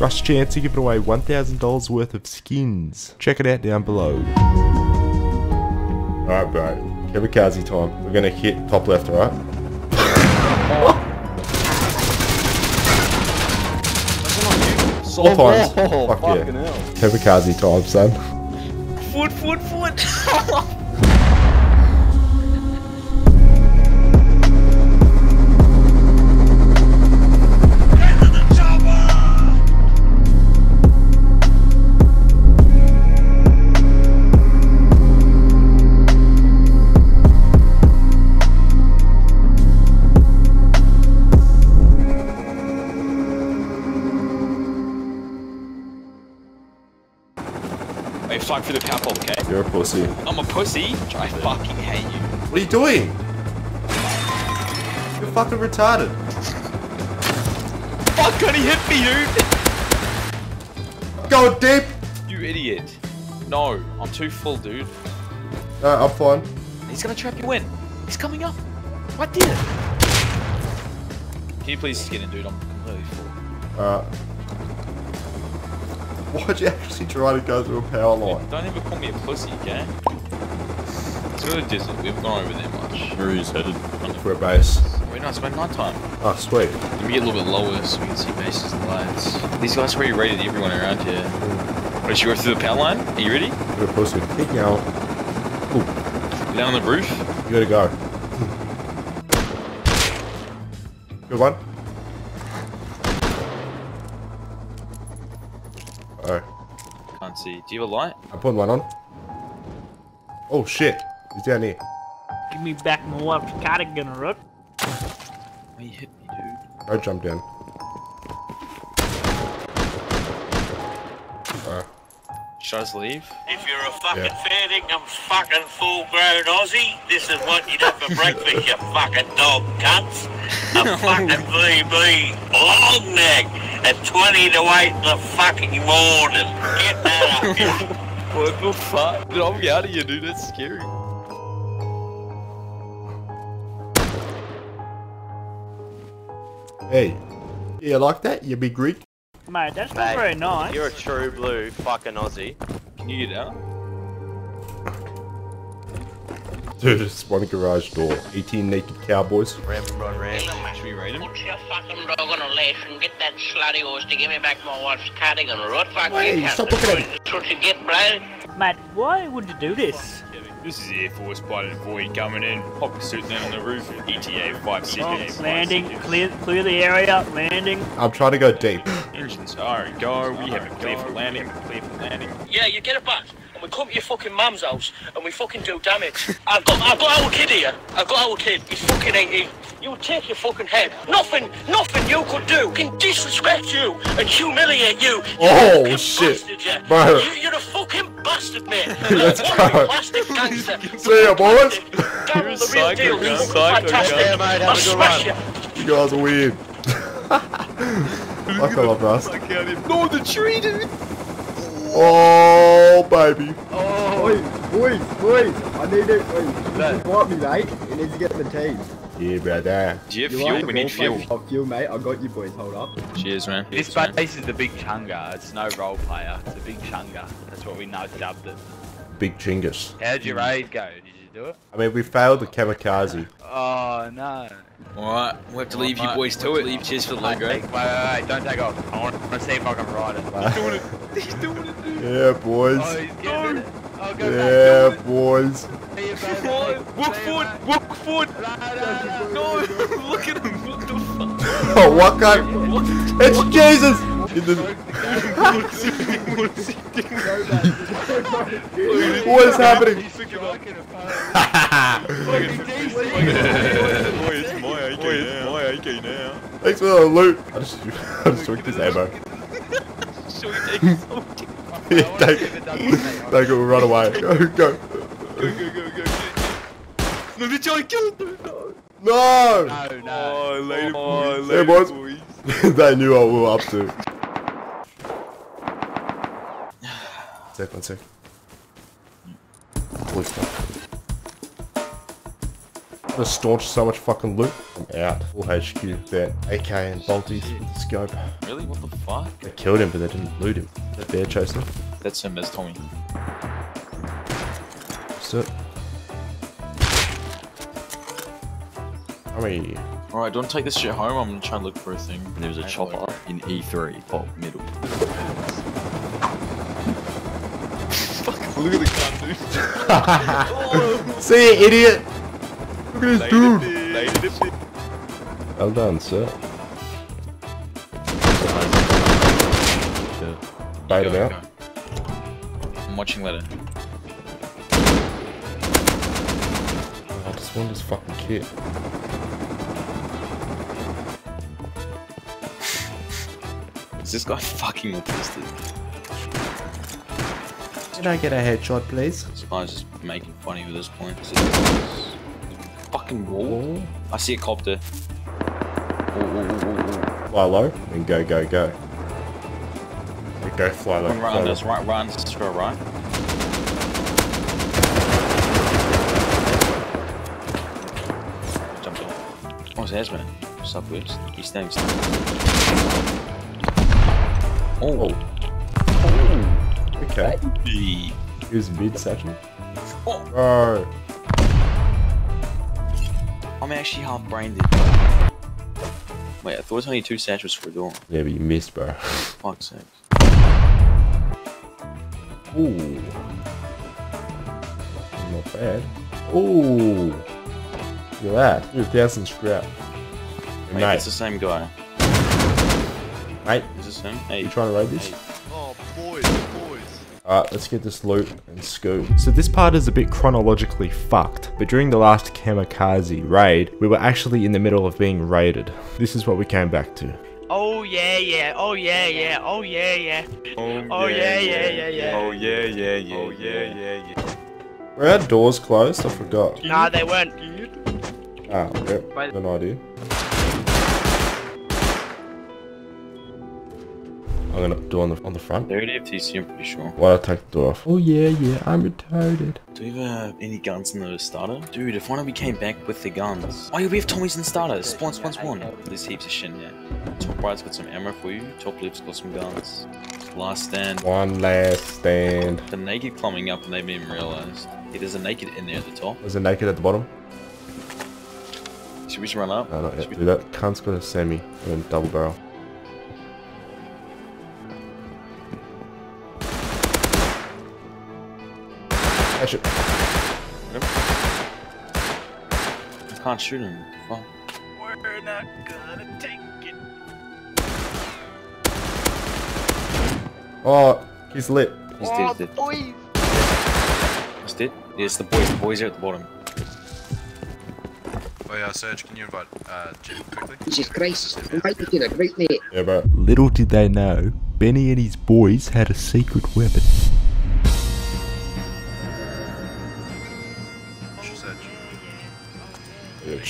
Rush chance to give away $1,000 worth of skins. Check it out down below. Alright, bro. Kamikaze time. We're gonna hit top left, alright? Four times. Oh, Fuck fucking yeah. hell. Kamikaze time, son. Foot, foot, foot. Fuck for the pole, okay? You're a pussy. I'm a pussy. I fucking hate you. What are you doing? You're fucking retarded. Fuck, can he hit me, dude? Go deep! You idiot. No, I'm too full, dude. No, I'm fine. He's gonna trap you in. He's coming up. What did? Can you please skin it, dude? I'm completely full. Alright. Why'd you actually try to go through a power line? Don't ever call me a pussy, okay? It's really go to Disney. We've gone over there much. Where he's headed. For a base. Wait, no, it's about night time. Oh, sweet. Let me get a little bit lower so we can see bases and lights. These guys already rated everyone around here. What, should we go through the power line? Are you ready? You're a pussy. Keep going. Down on the roof? You gotta go. Good one. Can't see. Do you have a light? I put putting one on. Oh shit. He's down here. Give me back my wife's cardigan, Rook. You hit me, dude. Don't jump down. Uh, Should I just leave? If you're a fucking Yeah. fair dinkum fucking full grown Aussie, this is what you'd have for breakfast, you fucking dog cunts. A fucking VB long neck at 20 to 8 in the fucking morning. Get that up, you. What the fuck? Dude, I'm out of here, dude. That's scary. hey. Yeah, like that? You big Greek? Mate, that's not very nice. You're a true blue fucking Aussie. Can you get out? Dude, it's one garage door. 18 naked cowboys. Ram, run, ram. Should we raid him? Put your fucking dog on a leash and get that slutty horse to give me back my wife's cardigan, right? Fuck Hey, you, stop cunt. looking at That's what you get, bro. Mate, why would you do this? This is Air Force Pilot Void coming in. Pop a suit down on the roof. ETA 5 Oh, seconds. landing, clear, clear the area, landing. I'm trying to go deep. Engines are go. We have it clear for landing. Clear for landing. Yeah, you get it back. And we come to your fucking mum's house and we fucking do damage. I've got I've got our kid here. I've got our kid. He's fucking 18. You would take your fucking head. Nothing, nothing you could do can disrespect you and humiliate you. You Oh, fucking shit. Bastard, yeah. Bro. You, you're a fucking bastard, mate. Let's Plastic gangster. See ya, boys. Double You're the real psycho, deal. you're psycho, fantastic. yeah, mate, have a I'll good smash one. you. You guys are weird. Fuck off, Rust. No, the tree, dude. Oh, baby. Oh, boys, boys, boys, I need it. Wait, you support me, mate. You need to get the team. Yeah, brother. Do you have You fuel? like We need fuel. ball play? Oh, fuel, mate. I got you, boys. Hold up. Cheers, man. This Cheers, man. is the big chunga. It's no role player. It's a big chunga. That's what we know dubbed it. Big Chungus. How'd your mm. raid go? Did you do it? I mean, we failed the kamikaze. Oh no. Alright, we'll have to leave you boys to it. Leave cheers for the Wait, logo. wait, wait, wait, don't take off. I want to see if I can ride it. doing it. He's doing it, dude. Yeah, boys. Oh, he's getting it. Oh, go Yeah, back. boys. See you. Walk forward, mate. walk forward. No, look at him. What the fuck? Oh, what guy? It's Jesus! In the- what is he doing? what is happening? He's thinking about Fucking a Boy, it's my AK now. my AK now. Thanks for the loot. I just, I just took this ammo. Should we take his own team? Yeah, take it. Take it, we'll run away. Go, go. Go, go, go, go, go. No, the giant killed him. No. No! No, no. Oh, later, Yeah, boys. Later, boys. boys. they knew what we were up to. Sec, one sec. Holy fuck. gonna staunch so much fucking loot. I'm out. Full HQ. That AK and bolties with the scope. Really? What the fuck? They killed him, but they didn't loot him. That bear chasing him. That's him, that's Tommy. Sit. Tommy. Alright, don't take this shit home, I'm gonna try and look for a thing. There's a chopper in E3, top middle. Look at the gun, dude. See you, idiot! Look at this dude! Laid it. Well done, sir. Bait him out. I'm watching later. Oh, I just want this fucking kit. Is this guy fucking autistic? Can I get a headshot, please? This guy's just making funny with this point. Fucking wall. I see a copter. Fly low and go, go, go. We go fly low. Run right fly under low. us, right, right, just go right. Jumped off. Oh, it's Asman. What's up, Wips? He's standing still. Oh, oh. Okay. Hey. He was mid satchel. Oh. Bro. I'm actually half brained. Wait, I thought it was only two satchels for a door. Yeah, but you missed, bro. Fuck's sake. Ooh. Not bad. Ooh. Look at that. Dude, thousand scrap. Hey, Wait, mate, it's the same guy. mate, Is this him? Hey. you trying to raid this? Hey. Boys, boys. Alright, let's get this loot and scoot. So this part is a bit chronologically fucked, but during the last Kamikaze raid, we were actually in the middle of being raided. This is what we came back to. Oh yeah, yeah. Oh yeah, yeah. Oh yeah, yeah. Oh, Oh yeah, yeah, yeah, yeah. Oh yeah, yeah, yeah. Oh yeah, yeah, yeah. Were our doors closed? I forgot. Nah, they weren't. Ah, yep. Wait. An idea. I'm gonna do on the on the front. They're already FTC, I'm pretty sure. Why don't I take the door off? Oh yeah, yeah, I'm retarded. Do we have uh, any guns in the starter? Dude, if one of we came back with the guns. Oh yeah, we have Tommy's in the starter. Spawn, spawn, spawn. There's heaps of shit in there. Top right's got some ammo for you. Top left's got some guns. Last stand. One last stand. The naked climbing up and they haven't even realized. Yeah, there's a naked in there at the top. Was a naked at the bottom? Should we just run up? No, not yet. Should we- Dude, that cunt's got a semi and double barrel. Catch it. I can't shoot him. Fuck. We're not gonna take it. Oh, he's lit. He's dead, he's dead. boys. He's dead? Yes, the boys, the boys are at the bottom. Oh yeah, Surge, can you invite uh, Jim quickly? Jesus Christ, I'm fighting you, right, mate? Yeah, bro. Little did they know, Benny and his boys had a secret weapon.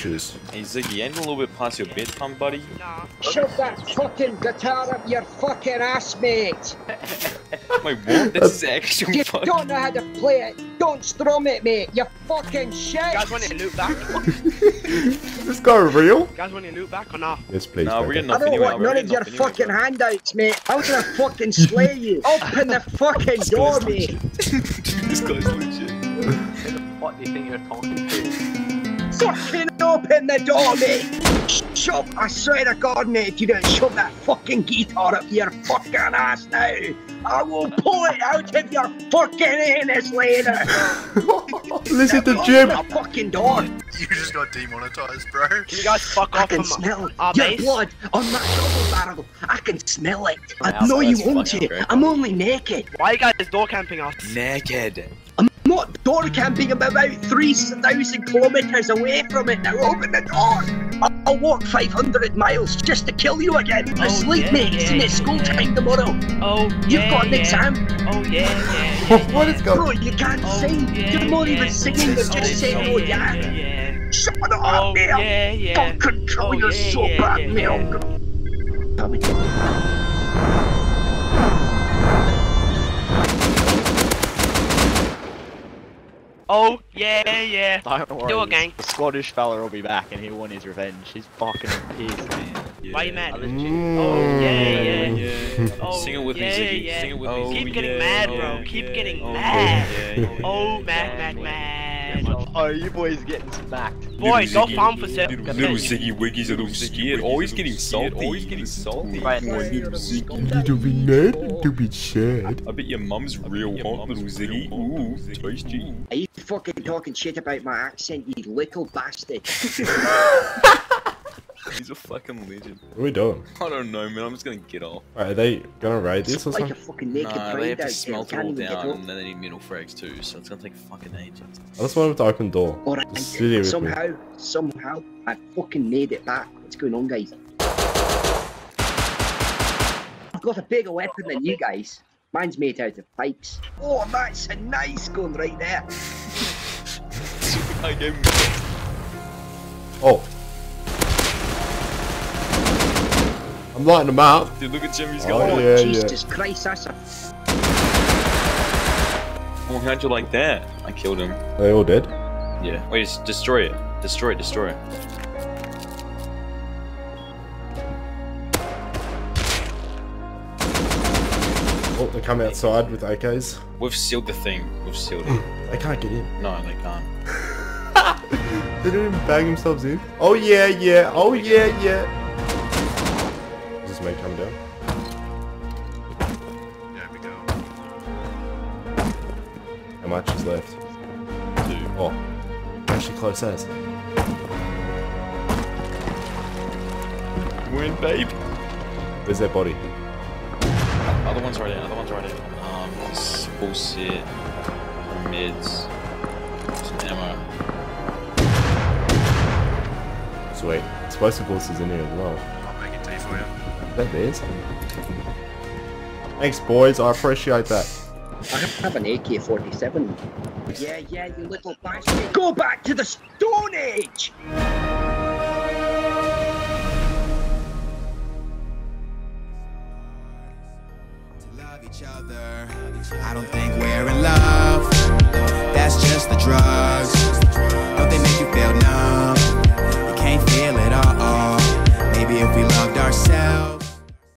Yeah, cheers. Hey Ziggy, ain't a little bit past your bedtime, buddy? Nah. Shove that fucking guitar up your fucking ass, mate! Wait, what? That's his actual You fucking... don't know how to play it! Don't strum it, mate! You fucking shit! You guys want your loot back? Is this guy real? You guys want to loot back or not? Yes, please. No, Becca. we're getting I off don't anyway. want we're none of your off anyway, fucking bro. handouts, mate! I'm gonna fucking slay you! Open the fucking door, mate! this guy's legit. What do you think you're talking to? Fucking open the door, mate! Shove, I swear to God, mate, if you don't shove that fucking guitar up your fucking ass now, I will pull it out of your fucking anus later! Listen to Jim. Open the fucking door! You just got demonetized, bro. Can you guys fuck I off can smell our your base? blood on that double barrel. I can smell it. I know you that's won't great. I'm only naked. Why are you guys door camping us? Naked. I'm not door camping. I'm about 3,000 kilometres away from it. Now open the door. I'll, I'll walk 500 miles just to kill you again. The Oh, sleep yeah, mate. It's yeah, it's school yeah. time tomorrow. Oh, You've yeah, got an yeah. exam. Oh, yeah, yeah, yeah. what is Bro, going you can't Oh, sing. yeah, You're not yeah. even singing. You're Oh, just saying, oh, yeah. yeah, yeah. Shut it up, Oh, mate. yeah, yeah. Fucking kill Oh, you yeah, so yeah, bad, yeah, mate. Oh yeah, yeah. Don't worry. Do it, gang. The Scottish fella will be back and he'll want his revenge. He's fucking pissed, man. Why you mad? Mm. Oh yeah, yeah. Yeah. Oh, Sing it with me, yeah, Ziggy. yeah. Sing it with me. Keep Ziggy. getting Yeah, mad, oh, bro. Keep yeah, getting oh, mad. yeah, yeah, yeah. Oh, mad, mad, mad. Oh, you boys getting smacked. Boy, go farm for seven. Little, little Ziggy Wiggy's a little scared. Always getting salty. Always getting salty. Right. Little A Ziggy. little bit mad, a little bit sad. I bet your mum's real hot, little Ziggy. Ooh, tasty. Are you fucking talking shit about my accent, you little bastard? He's a fucking legend. What are we doing? I don't know, man. I'm just gonna get off. Alright, are they gonna raid this or like a something? fucking naked Nah, brain they have to smelt it all even get down, up. and then they need metal frags too, so it's gonna take fucking ages. I just wanted to open the door. Alright, Just sit here with me. somehow, somehow, I fucking made it back. What's going on, guys? I've got a bigger weapon than you guys. Mine's made out of pipes. Oh, that's a nice gun right there. I gave him. Oh. I'm lighting them up. Dude, look at Jimmy's Oh, gun. Oh, yeah, yeah. Jesus Christ, that's a Oh, how'd you like that? I killed him. They all dead? Yeah. Wait, just destroy it. Destroy it, destroy it. Oh, they come outside with AKs. We've sealed the thing. We've sealed it. They can't get in. No, they can't. They didn't even bag themselves in. Oh yeah, yeah. Oh yeah, yeah. Is this me come down? Yeah, we go. How much is left? Two. Oh, actually close as. Win, babe. Where's their body? Other one's right in. Other one's right in. Um, this bullshit. Mids. Some ammo. Sweet. Explosive bullets is in here as well. There it is. Thanks, boys. I appreciate that. I have an AK-47. Yeah, yeah, you little bastard. Go back to the Stone Age! I don't think we're in love. That's just the drug.